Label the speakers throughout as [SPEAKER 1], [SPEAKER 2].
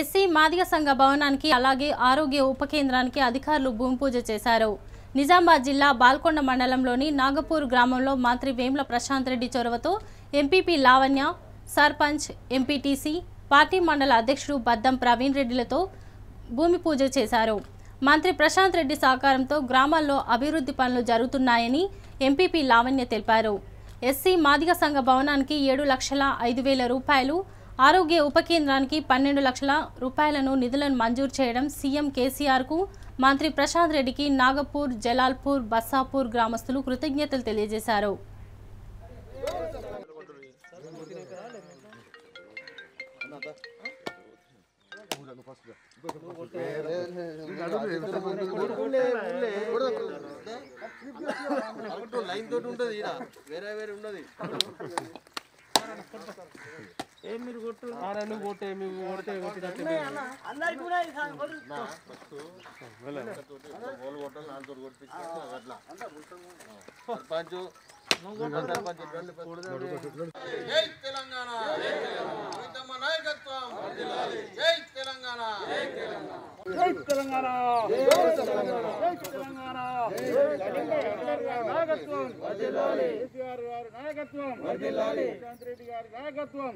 [SPEAKER 1] SC Madiga సంఘ భవనానికి అలాగే ఆరోగ్య ఉప కేంద్రానికి అధికారులు భూమి పూజ చేశారు. నిజామాబాద్ జిల్లా బాల్కొండ మండలంలోని నాగపూర్ గ్రామంలో మంత్రి వేముల ప్రశాంత్ రెడ్డి చొరవతో MPP Lavanya sarpanch MPTC party మండల అధ్యక్షుడు బద్దం ప్రవీణ్ రెడ్డిలతో భూమి పూజ చేశారు. మంత్రి ప్రశాంత్ రెడ్డి సహకారంతో గ్రామాల్లో అభివృద్ధి పనులు జరుగుతున్నాయని ఎంపీపీ లావణ్య తెలిపారు. ఎస్సీ మాదిగ సంఘ భవనానికి ఏడు లక్షల ఐదు వేల రూపాయలు ఆరోగ్య ఉప కేంద్రానికి పన్నెండు లక్షల రూపాయలను నిధులను మంజూరు చేయడం సీఎం కేసీఆర్కు మంత్రి ప్రశాంత్ రెడ్డికి నాగపూర్ జలాల్పూర్ బస్సాపూర్ గ్రామస్తులు కృతజ్ఞతలు తెలియజేశారు.
[SPEAKER 2] లైన్ తోటి వేరే వేరే ఉన్నది
[SPEAKER 3] ఏం మీరు కొట్టు నువ్వు కొట్టే మీరు కొడితే కొట్టినట్టు
[SPEAKER 2] కొట్టించి సర్పంచ్ జై తెలంగాణ నాయకత్వం జై తెలంగాణ
[SPEAKER 3] తెలంగాణ తెలంగాణ. నాయకత్వం కేసీఆర్ గారి నాయకత్వం ప్రశాంత్ రెడ్డి గారి నాయకత్వం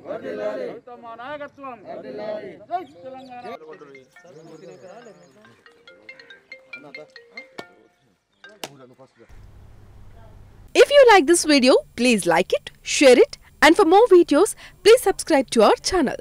[SPEAKER 3] రైతమ్మ నాయకత్వం జై Telangana
[SPEAKER 4] If you like this video, please like it, share it, and for more videos, please subscribe to our channel.